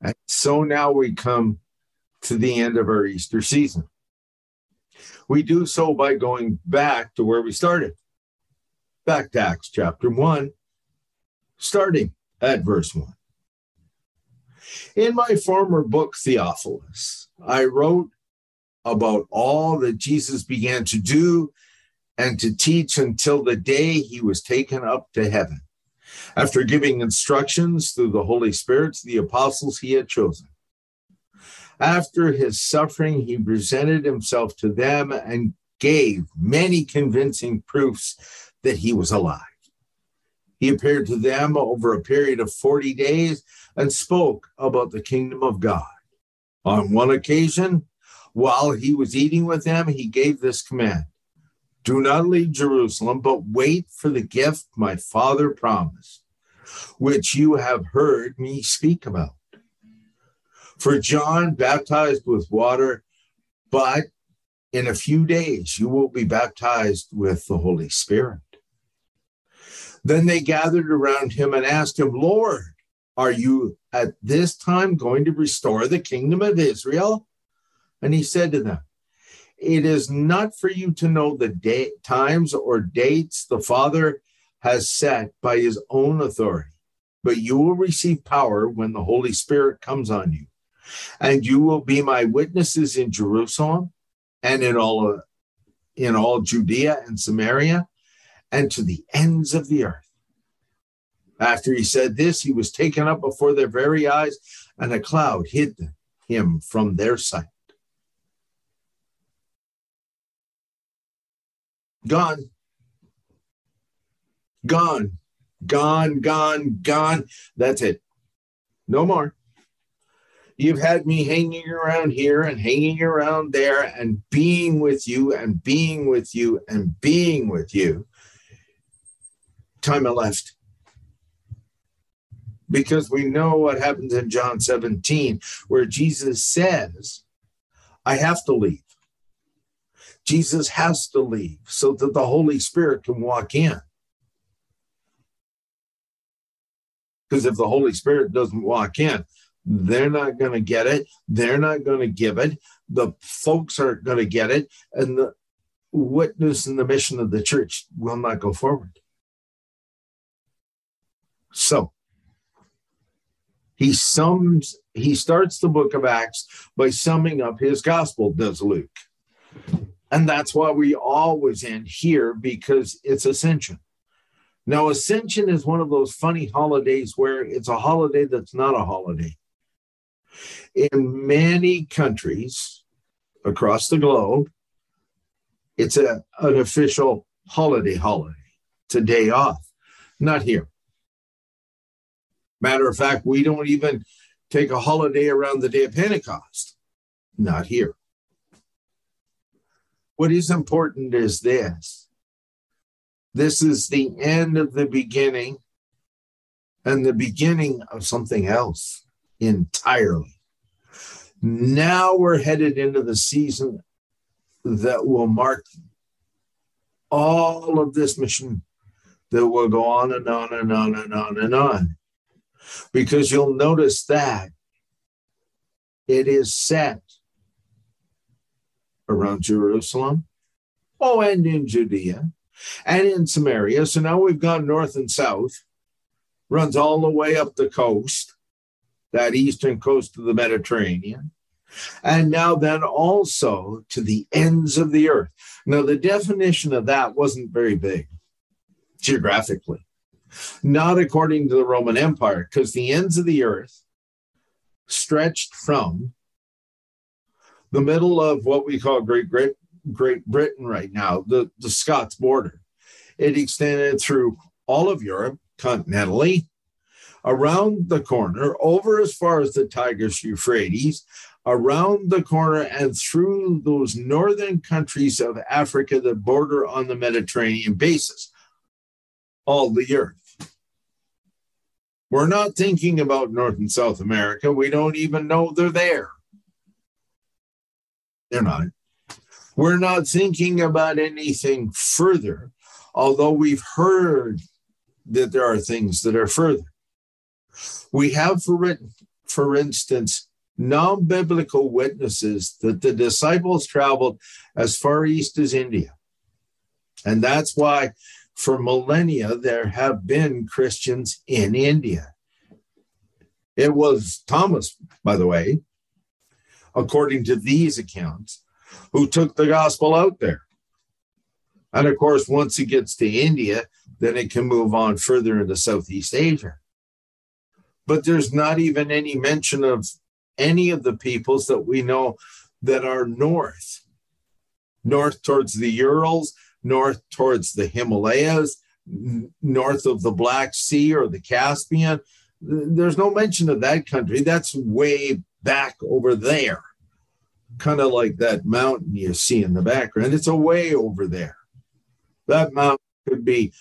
And so now we come to the end of our Easter season. We do so by going back to where we started, back to Acts chapter 1, starting at verse 1. In my former book, Theophilus, I wrote about all that Jesus began to do and to teach until the day he was taken up to heaven, after giving instructions through the Holy Spirit to the apostles he had chosen. After his suffering, he presented himself to them and gave many convincing proofs that he was alive. He appeared to them over a period of 40 days and spoke about the kingdom of God. On one occasion, while he was eating with them, he gave this command Do not leave Jerusalem, but wait for the gift my father promised, which you have heard me speak about. For John baptized with water, but in a few days you will be baptized with the Holy Spirit. Then they gathered around him and asked him, Lord, are you at this time going to restore the kingdom of Israel? And he said to them, It is not for you to know the day, times or dates the Father has set by his own authority, but you will receive power when the Holy Spirit comes on you and you will be my witnesses in Jerusalem and in all uh, in all Judea and Samaria and to the ends of the earth. After he said this, he was taken up before their very eyes, and a cloud hid him from their sight. Gone. Gone. Gone, gone, gone. That's it. No more. You've had me hanging around here and hanging around there and being with you and being with you and being with you. Time I left. Because we know what happens in John 17, where Jesus says, I have to leave. Jesus has to leave so that the Holy Spirit can walk in. Because if the Holy Spirit doesn't walk in, they're not going to get it. They're not going to give it. The folks aren't going to get it. And the witness and the mission of the church will not go forward. So he sums, he starts the book of Acts by summing up his gospel, does Luke. And that's why we always end here because it's ascension. Now, Ascension is one of those funny holidays where it's a holiday that's not a holiday. In many countries across the globe, it's a, an official holiday holiday. It's a day off. Not here. Matter of fact, we don't even take a holiday around the day of Pentecost. Not here. What is important is this this is the end of the beginning and the beginning of something else entirely. Now we're headed into the season that will mark all of this mission that will go on and on and on and on and on. Because you'll notice that it is set around Jerusalem, oh, and in Judea and in Samaria. So now we've gone north and south, runs all the way up the coast that eastern coast of the Mediterranean, and now then also to the ends of the earth. Now, the definition of that wasn't very big geographically, not according to the Roman Empire, because the ends of the earth stretched from the middle of what we call Great Great Great Britain right now, the, the Scots border. It extended through all of Europe continentally, around the corner, over as far as the Tigris Euphrates, around the corner, and through those northern countries of Africa that border on the Mediterranean basis, all the earth. We're not thinking about North and South America. We don't even know they're there. They're not. We're not thinking about anything further, although we've heard that there are things that are further. We have for, for instance, non biblical witnesses that the disciples traveled as far east as India. And that's why for millennia there have been Christians in India. It was Thomas, by the way, according to these accounts, who took the gospel out there. And of course, once it gets to India, then it can move on further into Southeast Asia. But there's not even any mention of any of the peoples that we know that are north, north towards the Urals, north towards the Himalayas, north of the Black Sea or the Caspian. There's no mention of that country. That's way back over there, kind of like that mountain you see in the background. It's away over there. That mountain could be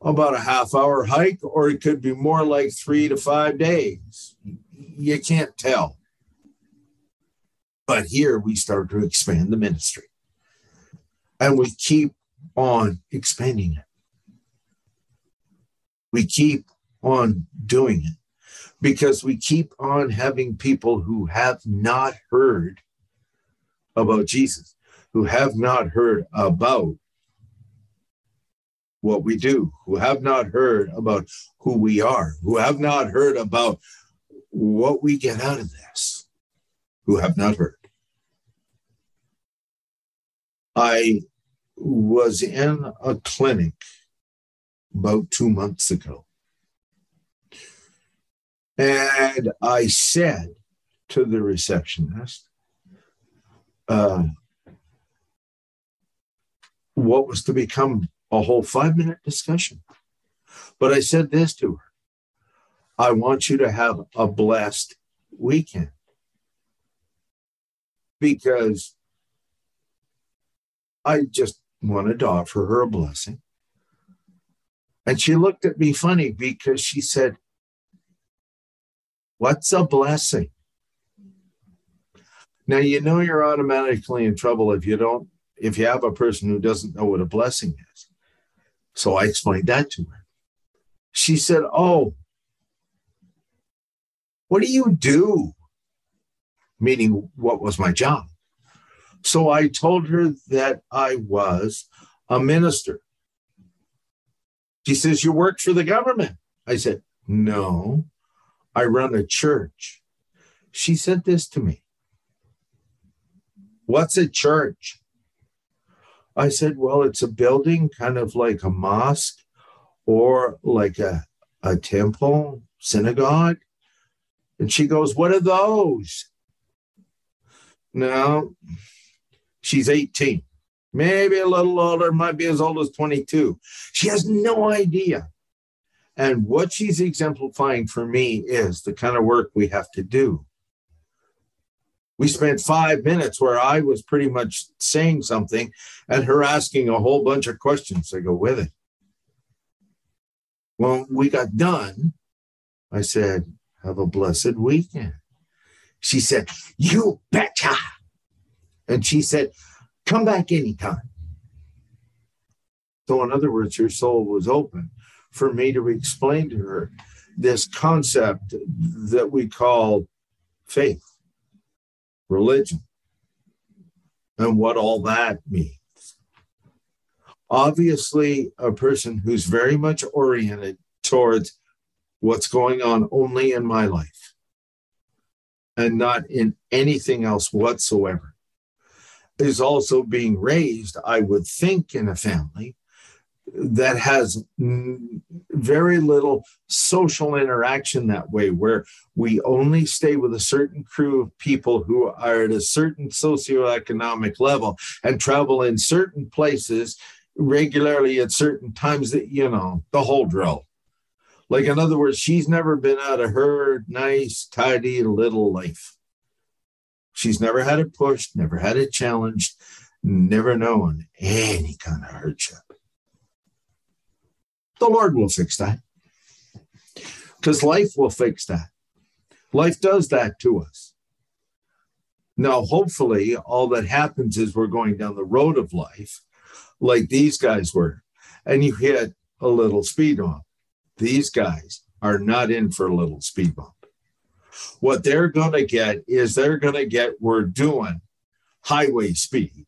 about a half hour hike, or it could be more like three to five days. You can't tell. But here we start to expand the ministry and we keep on expanding it. We keep on doing it because we keep on having people who have not heard about Jesus, who have not heard about what we do, who have not heard about who we are, who have not heard about what we get out of this, who have not heard. I was in a clinic about two months ago. And I said to the receptionist, uh, what was to become a whole five minute discussion. But I said this to her I want you to have a blessed weekend because I just wanted to offer her a blessing. And she looked at me funny because she said, What's a blessing? Now, you know, you're automatically in trouble if you don't, if you have a person who doesn't know what a blessing is. So I explained that to her. She said, Oh, what do you do? Meaning, what was my job? So I told her that I was a minister. She says, You work for the government. I said, No, I run a church. She said this to me What's a church? I said, Well, it's a building kind of like a mosque or like a, a temple, synagogue. And she goes, What are those? No, she's 18, maybe a little older, might be as old as 22. She has no idea. And what she's exemplifying for me is the kind of work we have to do. We spent five minutes where I was pretty much saying something and her asking a whole bunch of questions to go with it. When we got done, I said, Have a blessed weekend. She said, You betcha. And she said, Come back anytime. So, in other words, her soul was open for me to explain to her this concept that we call faith, religion, and what all that means. Obviously, a person who's very much oriented towards what's going on only in my life and not in anything else whatsoever is also being raised, I would think, in a family that has very little social interaction that way, where we only stay with a certain crew of people who are at a certain socioeconomic level and travel in certain places regularly at certain times that, you know, the whole drill. Like, in other words, she's never been out of her nice, tidy little life. She's never had it pushed, never had it challenged, never known any kind of hardship. The Lord will fix that. Because life will fix that. Life does that to us. Now, hopefully, all that happens is we're going down the road of life like these guys were, and you hit a little speed bump. These guys are not in for a little speed bump. What they're going to get is they're going to get, we're doing highway speed.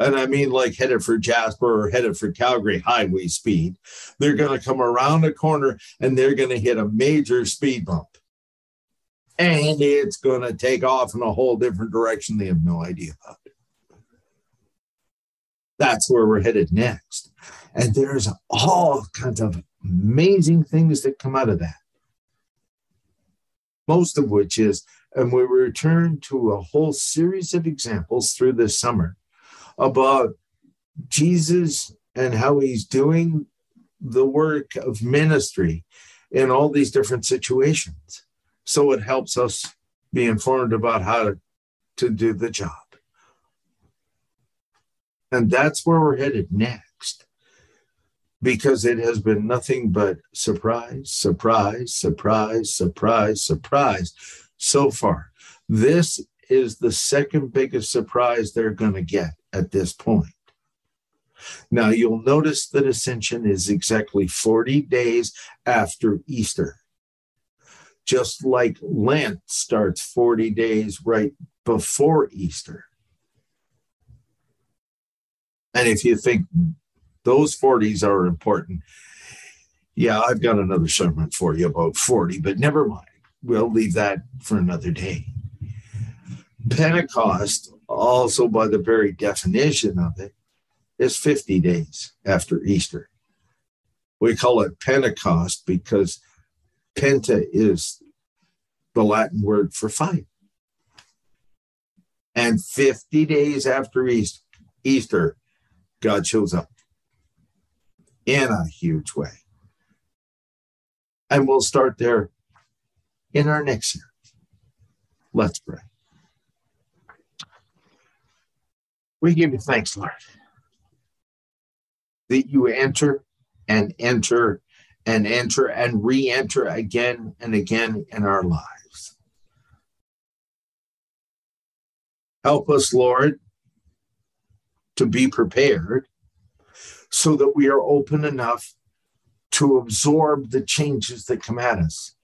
And I mean, like headed for Jasper or headed for Calgary highway speed. They're going to come around a corner and they're going to hit a major speed bump. And it's going to take off in a whole different direction they have no idea about. That's where we're headed next. And there's all kinds of amazing things that come out of that. Most of which is, and we return to a whole series of examples through this summer about Jesus and how he's doing the work of ministry in all these different situations. So it helps us be informed about how to, to do the job. And that's where we're headed next because it has been nothing but surprise, surprise, surprise, surprise, surprise so far. This is the second biggest surprise they're going to get at this point. Now, you'll notice that Ascension is exactly 40 days after Easter. Just like Lent starts 40 days right before Easter. And if you think those 40s are important, yeah, I've got another sermon for you about 40, but never mind. We'll leave that for another day. Pentecost, also by the very definition of it, is 50 days after Easter. We call it Pentecost because penta is the Latin word for five. And 50 days after Easter, God shows up in a huge way. And we'll start there in our next series. Let's pray. We give you thanks, Lord, that you enter and enter and enter and re enter again and again in our lives. Help us, Lord, to be prepared so that we are open enough to absorb the changes that come at us.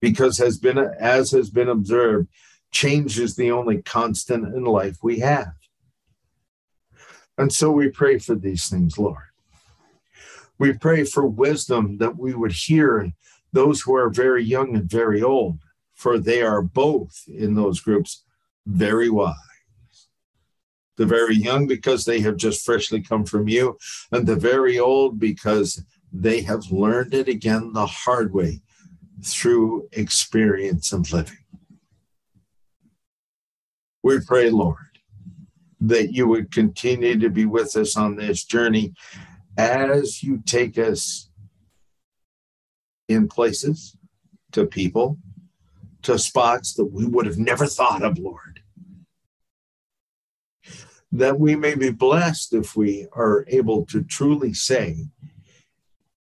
Because has been as has been observed, change is the only constant in life we have. And so we pray for these things, Lord. We pray for wisdom that we would hear those who are very young and very old, for they are both in those groups very wise the very young because they have just freshly come from you, and the very old because they have learned it again the hard way through experience of living. We pray, Lord, that you would continue to be with us on this journey as you take us in places, to people, to spots that we would have never thought of, Lord that we may be blessed if we are able to truly say,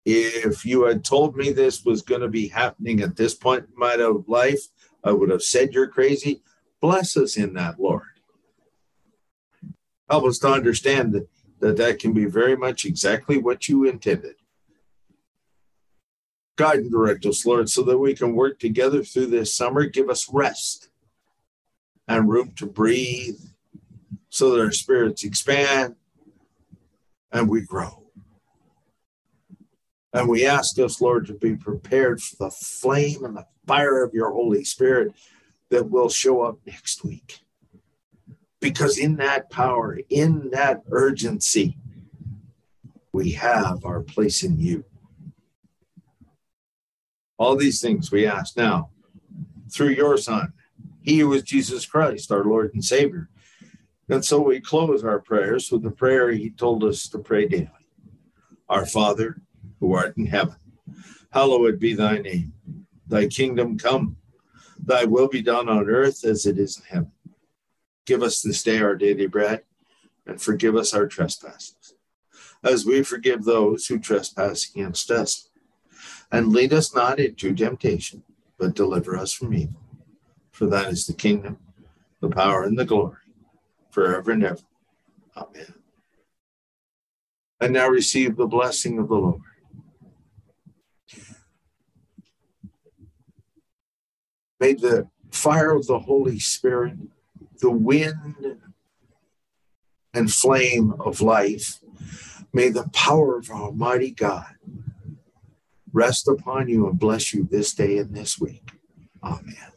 if you had told me this was going to be happening at this point in my life, I would have said you're crazy. Bless us in that, Lord. Help us to understand that that, that can be very much exactly what you intended. Guide and direct us, Lord, so that we can work together through this summer. Give us rest and room to breathe so that our spirits expand and we grow. And we ask us, Lord, to be prepared for the flame and the fire of your Holy Spirit that will show up next week. Because in that power, in that urgency, we have our place in you. All these things we ask now through your Son, He who is Jesus Christ, our Lord and Savior and so we close our prayers with the prayer he told us to pray daily Our Father, who art in heaven, hallowed be thy name. Thy kingdom come, thy will be done on earth as it is in heaven. Give us this day our daily bread, and forgive us our trespasses, as we forgive those who trespass against us. And lead us not into temptation, but deliver us from evil. For that is the kingdom, the power, and the glory forever and ever. Amen. And now receive the blessing of the Lord. May the fire of the Holy Spirit, the wind and flame of life, may the power of Almighty God rest upon you and bless you this day and this week. Amen.